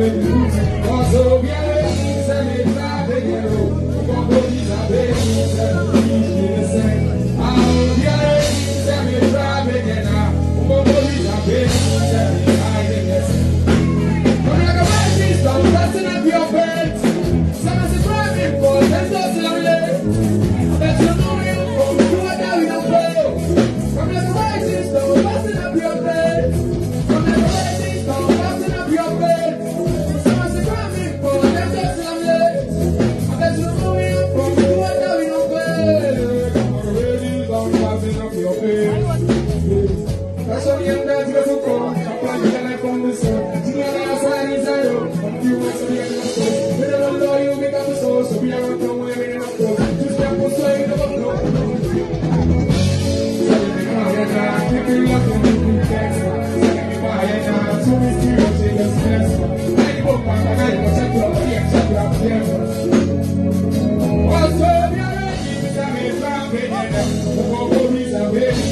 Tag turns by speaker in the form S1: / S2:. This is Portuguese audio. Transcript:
S1: Osobie lewice, my prawy nie ruch, pogodzić na wyjście, Vem, vem, vem, vem, vem, O vem, vem, vem,